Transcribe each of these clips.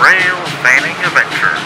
Rail Fanning Adventure.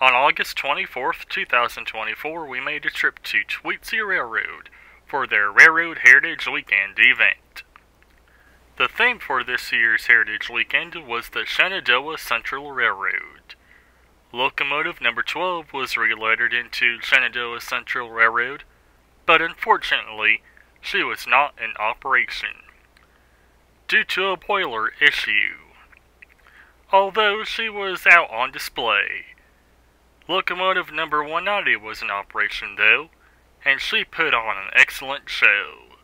On August 24th, 2024, we made a trip to Tweetsie Railroad for their Railroad Heritage Weekend event. The theme for this year's Heritage Weekend was the Shenandoah Central Railroad. Locomotive number 12 was reloaded into Shenandoah Central Railroad, but unfortunately, she was not in operation due to a boiler issue. Although she was out on display. Locomotive number 190 was in operation though, and she put on an excellent show.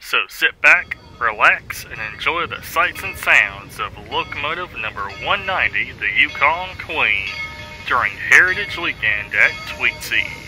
So sit back, relax, and enjoy the sights and sounds of locomotive number 190, the Yukon Queen, during Heritage Weekend at Tweetsie.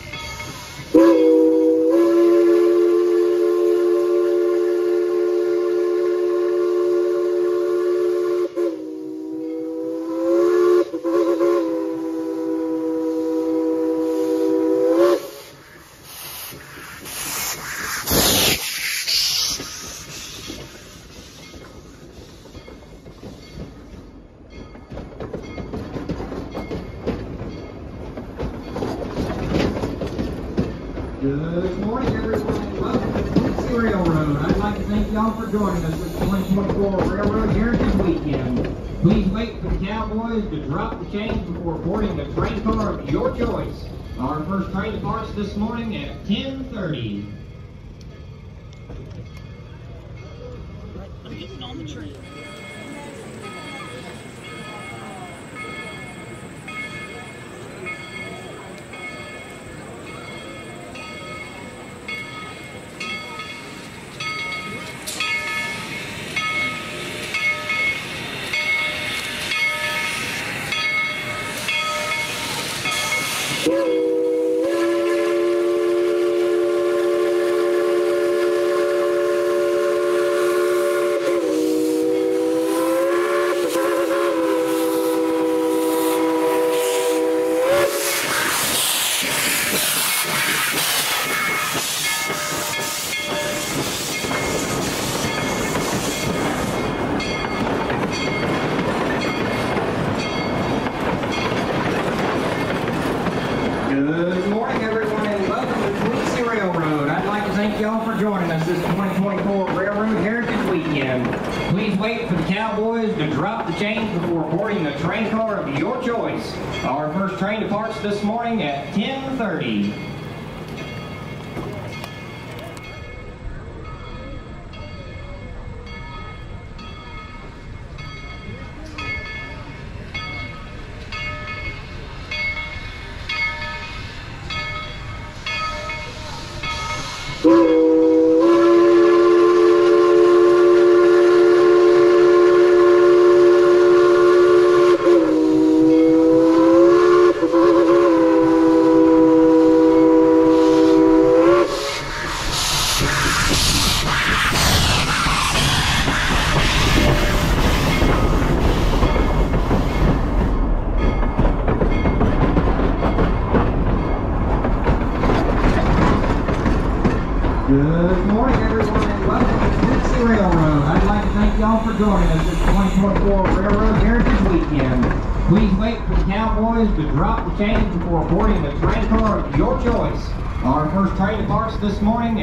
This morning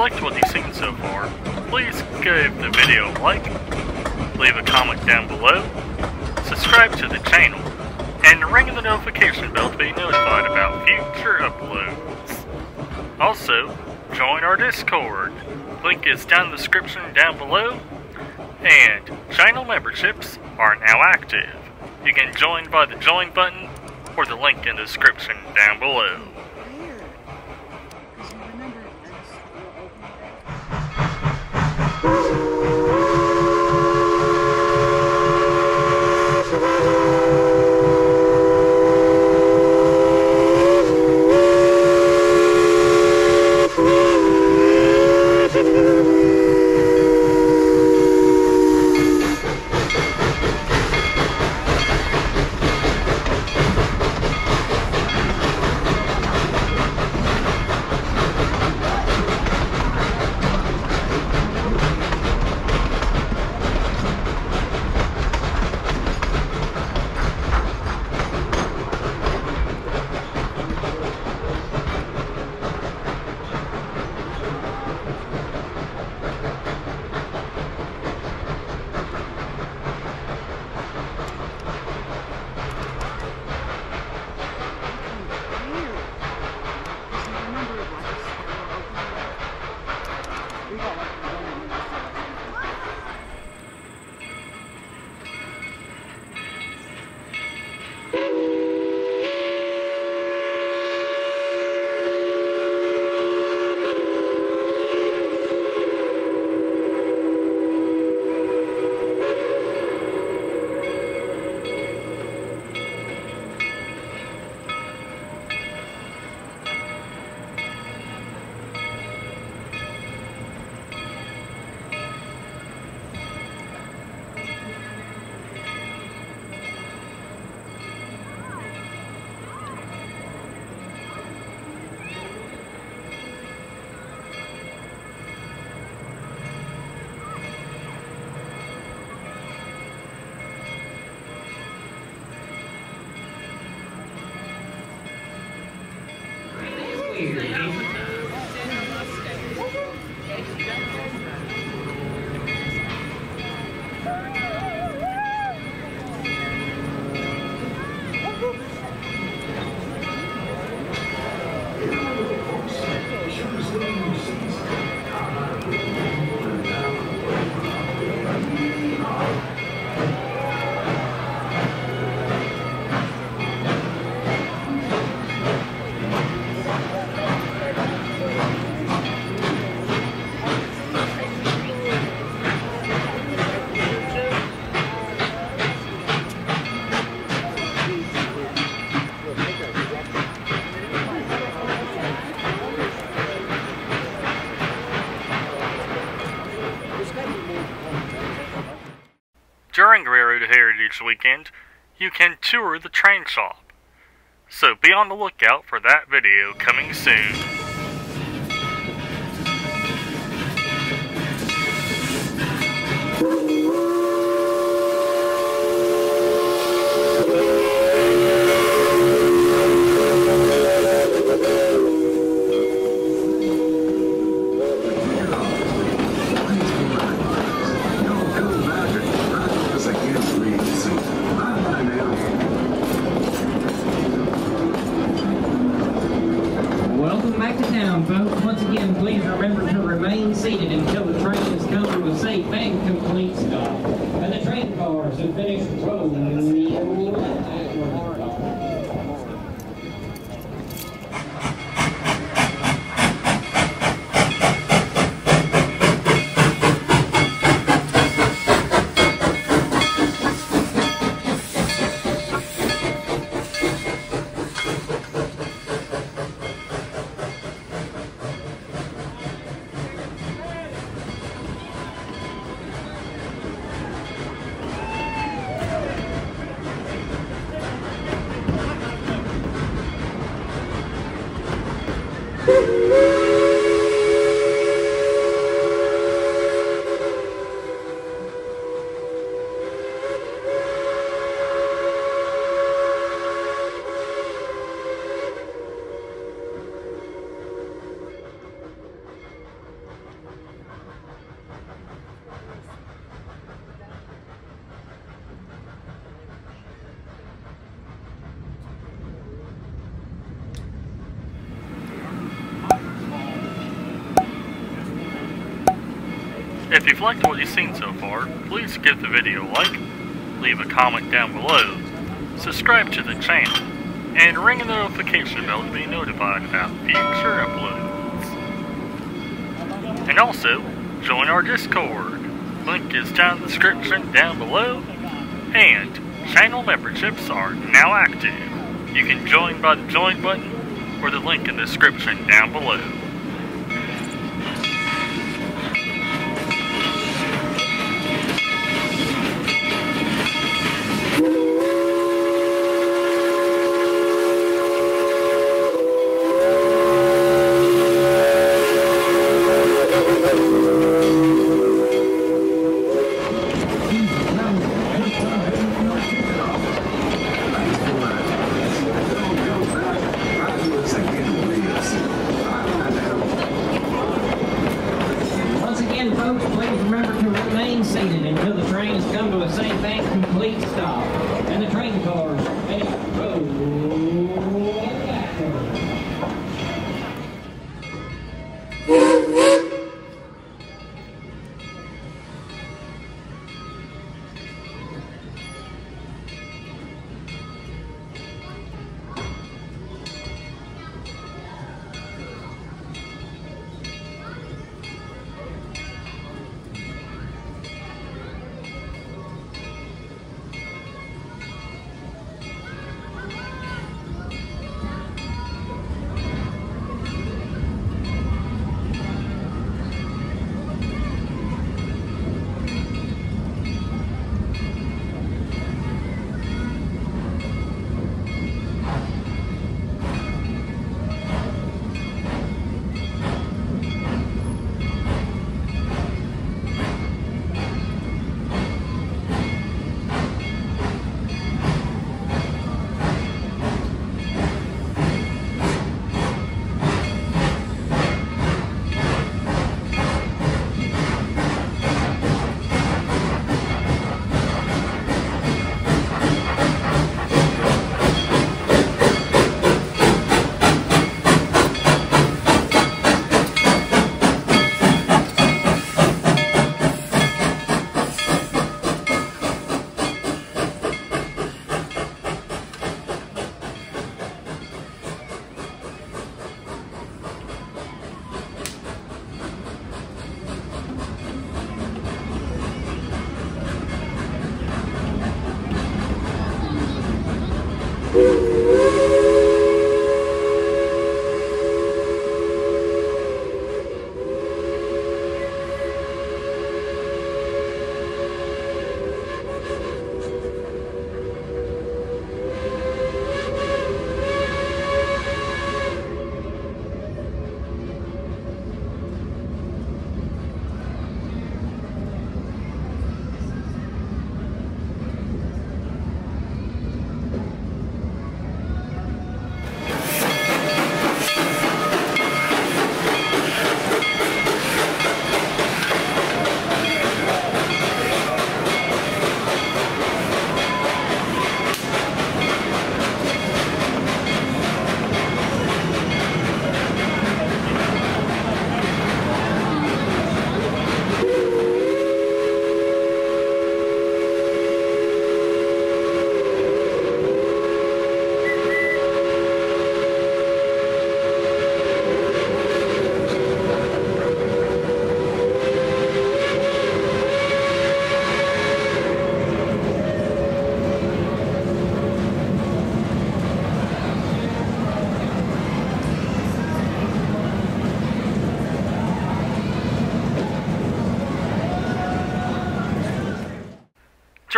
liked what you've seen so far, please give the video a like, leave a comment down below, subscribe to the channel, and ring the notification bell to be notified about future uploads. Also, join our Discord. Link is down in the description down below, and channel memberships are now active. You can join by the join button or the link in the description down below. Weekend, you can tour the train shop. So be on the lookout for that video coming soon. Welcome back to town, folks. Once again, please remember to remain seated until the train has come to a safe and complete stop. And the train cars have finished rolling. If you've liked what you've seen so far, please give the video a like, leave a comment down below, subscribe to the channel, and ring the notification bell to be notified about future uploads. And also, join our Discord. Link is down in the description down below, and channel memberships are now active. You can join by the join button or the link in the description down below.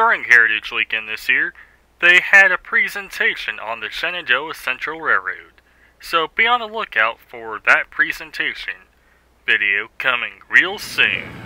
During Heritage Weekend this year, they had a presentation on the Shenandoah Central Railroad. So be on the lookout for that presentation video coming real soon.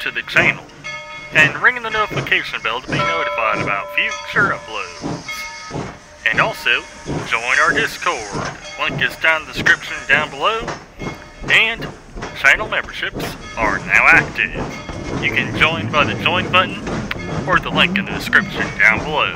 To the channel, and ring the notification bell to be notified about future uploads. And also, join our Discord. Link is down in the description down below. And channel memberships are now active. You can join by the join button or the link in the description down below.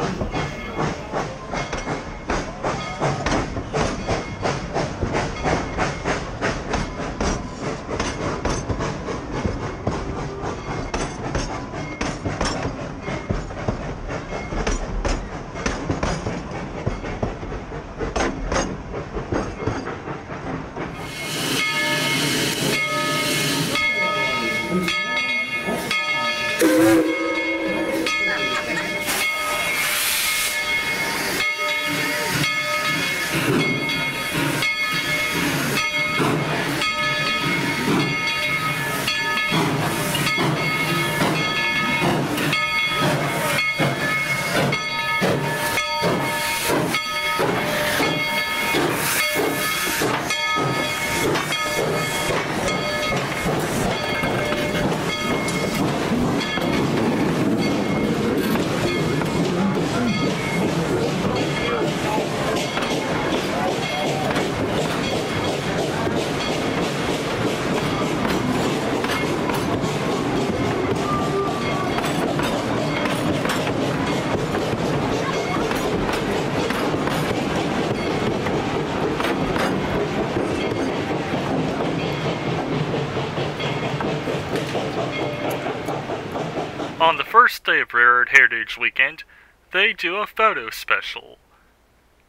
Railroad Heritage Weekend, they do a photo special.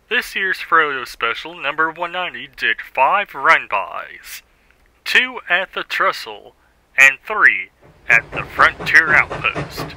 This year's photo special, number 190, did five run-bys. Two at the trestle, and three at the Frontier Outpost.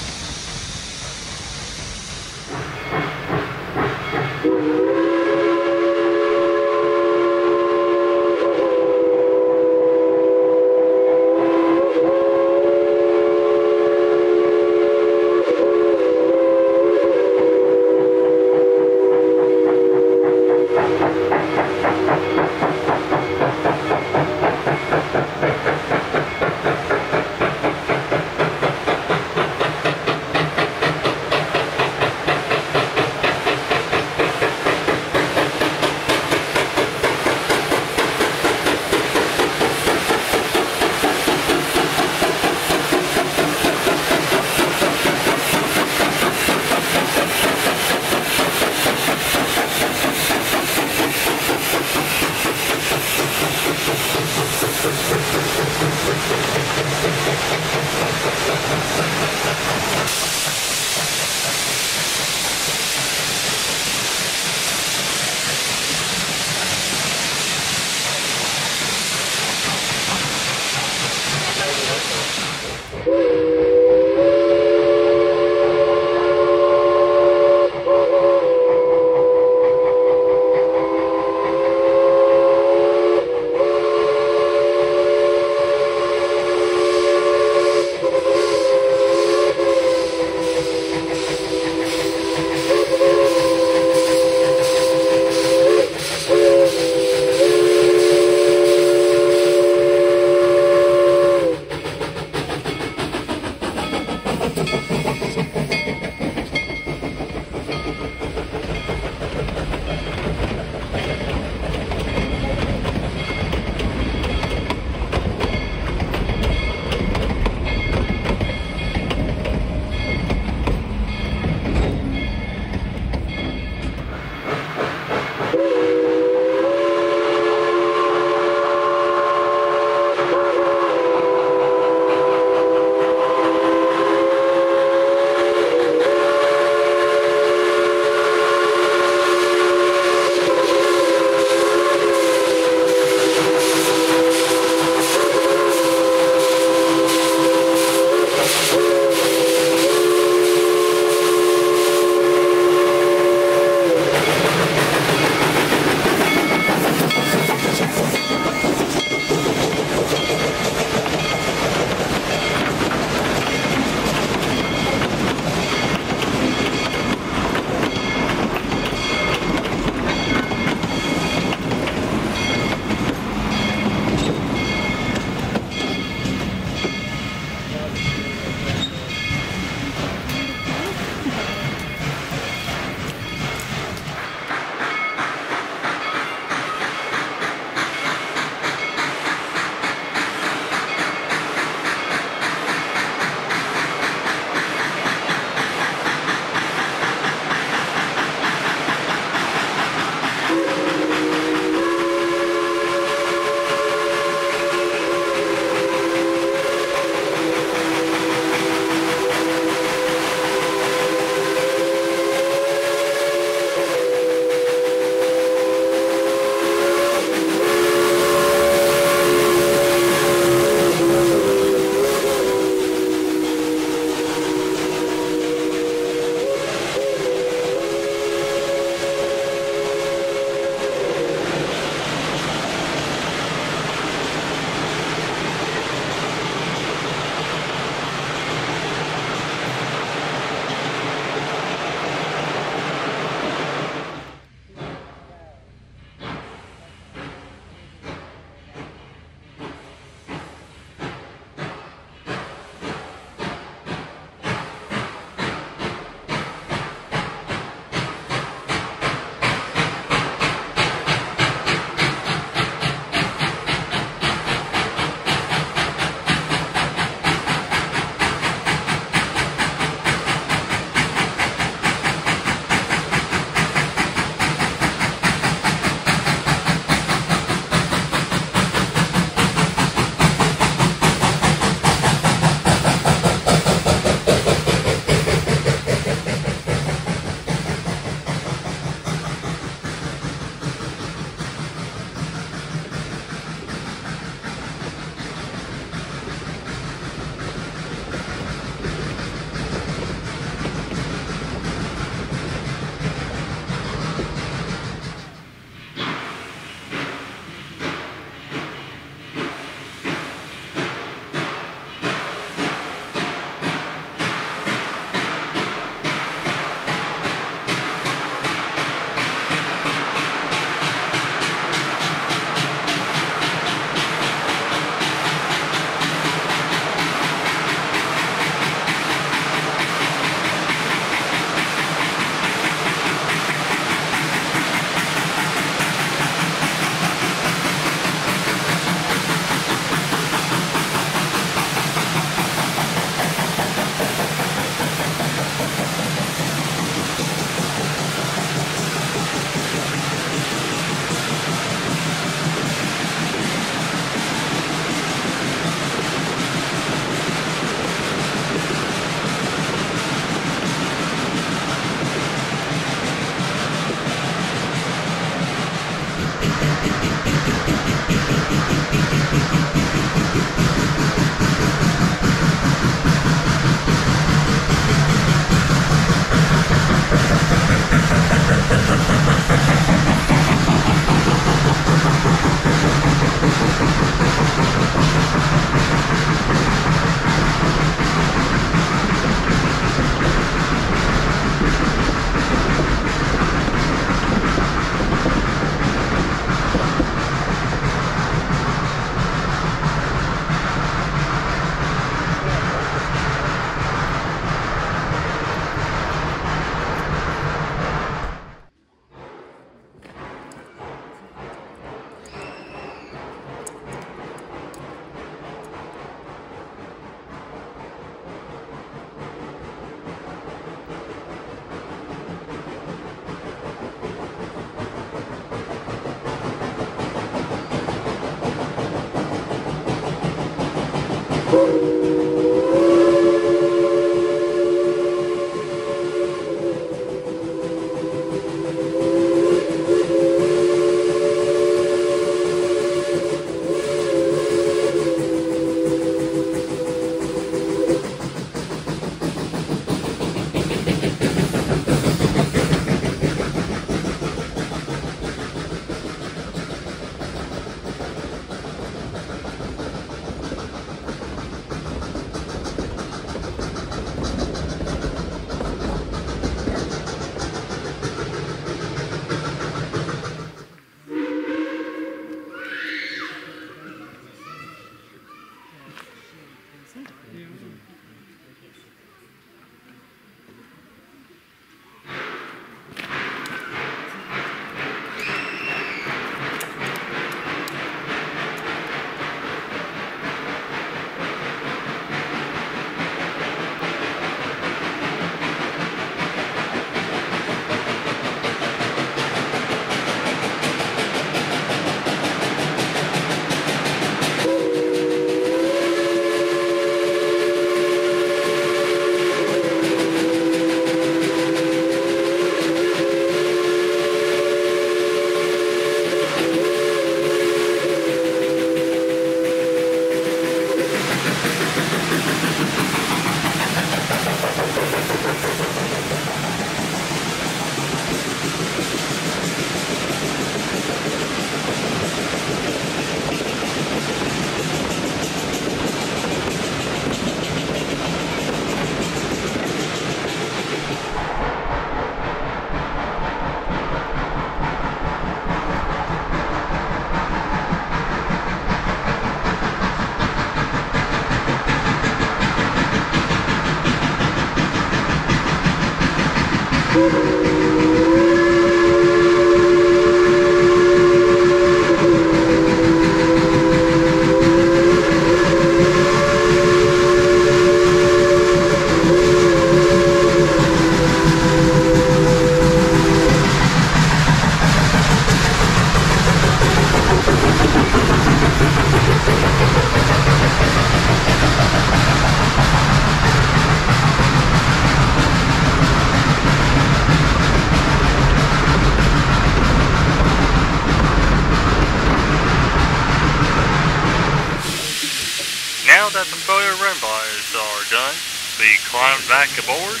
Climbed back aboard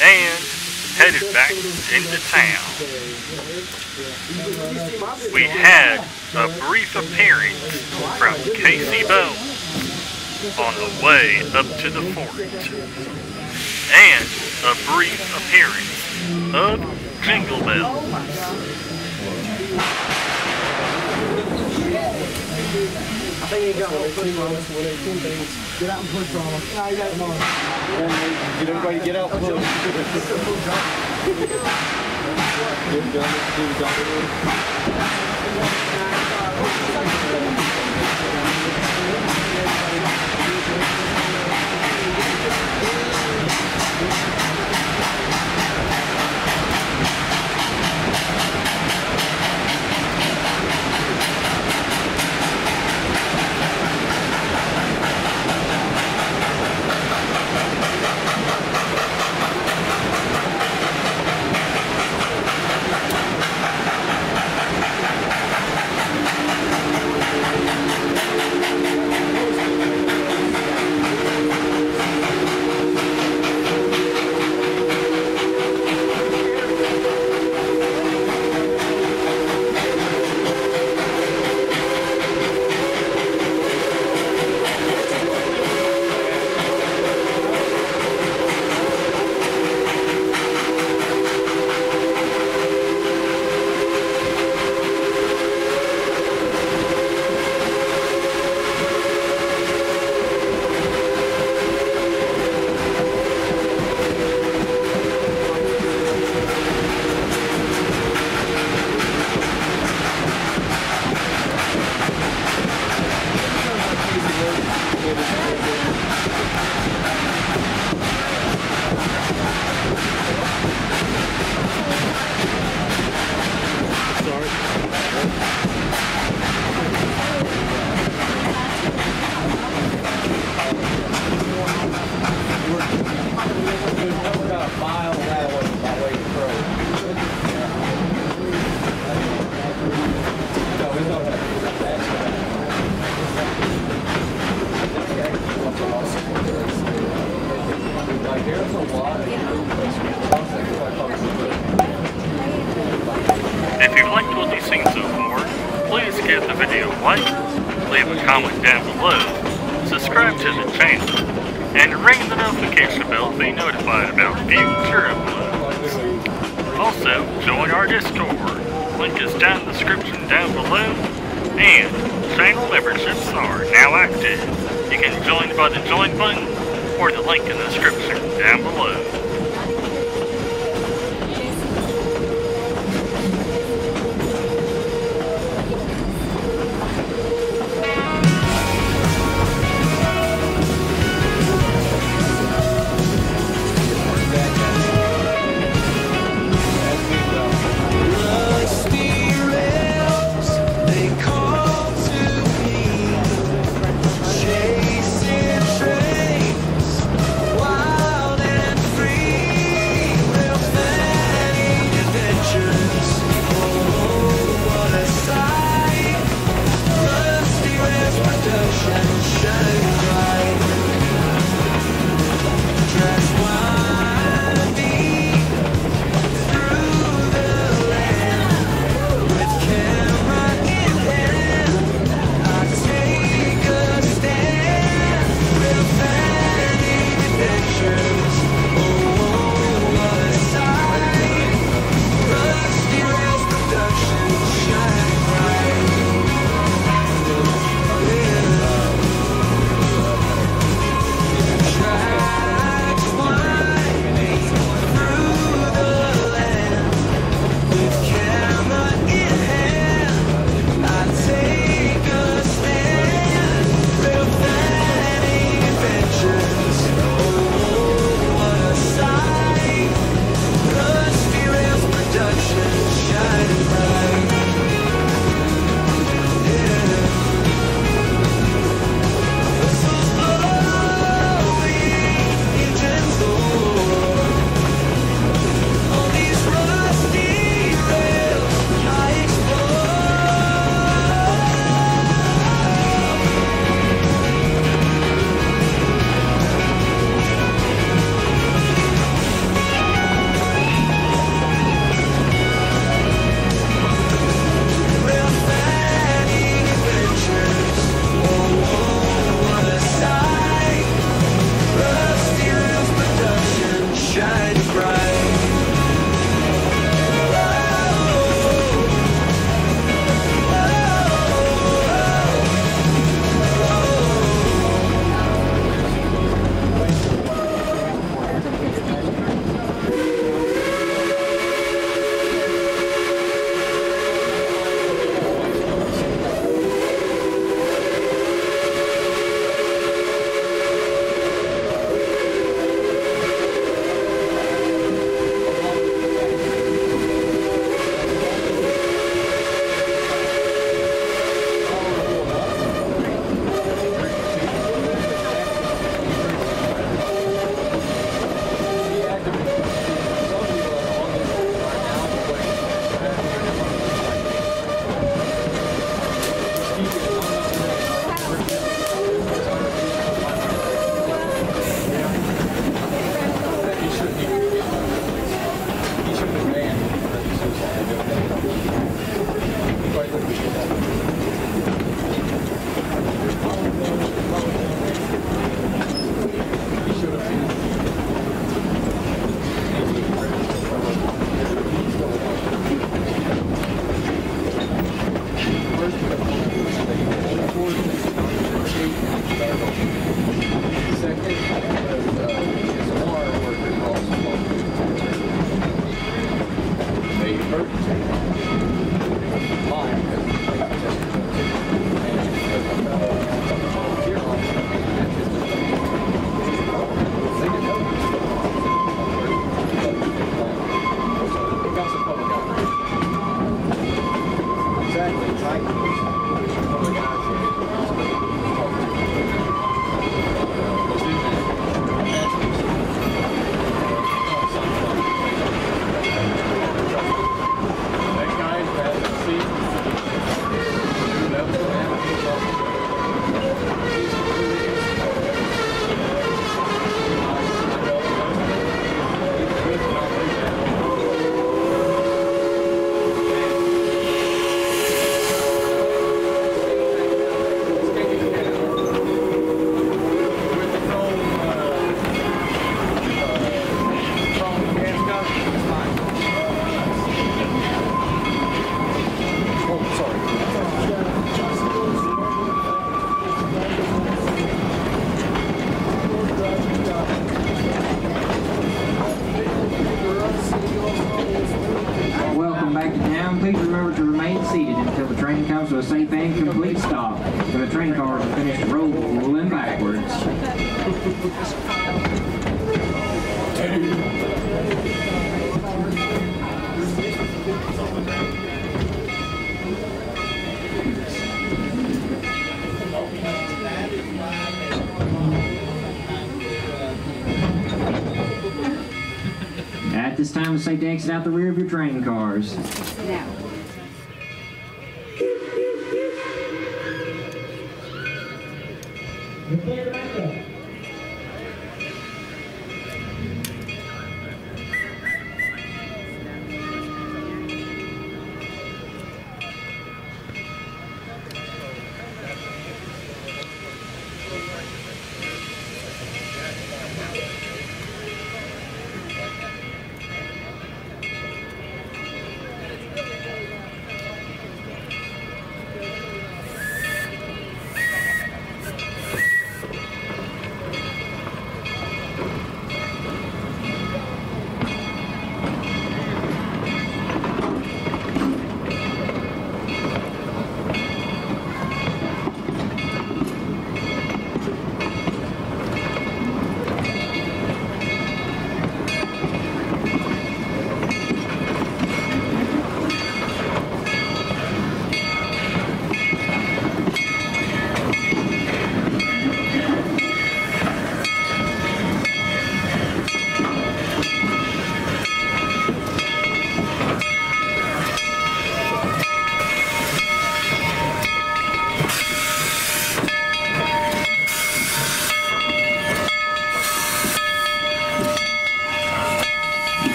and headed back into town. We had a brief appearance from Casey Bell on the way up to the fort, and a brief appearance of Jingle Bell. I think you got one things. Get out and push, Rama. No, you got it. Get everybody, get out and push. Get. Get comment down below, subscribe to the channel, and ring the notification bell to be notified about future uploads. Also, join our Discord. Link is down in the description down below, and channel memberships are now active. You can join by the join button or the link in the description down below. At this time, it's safe to exit out the rear of your train cars.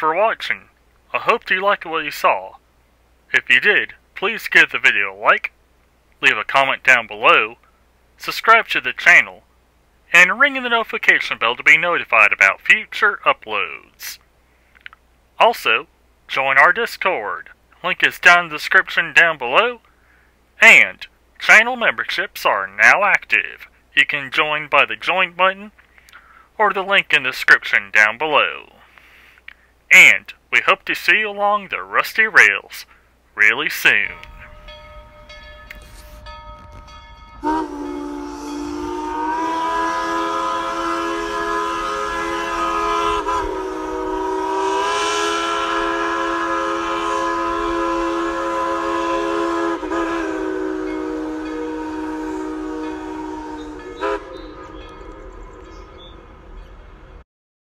For watching. I hope you liked what you saw. If you did, please give the video a like, leave a comment down below, subscribe to the channel, and ring the notification bell to be notified about future uploads. Also, join our Discord. Link is down in the description down below. And channel memberships are now active. You can join by the join button or the link in the description down below and we hope to see you along the rusty rails really soon.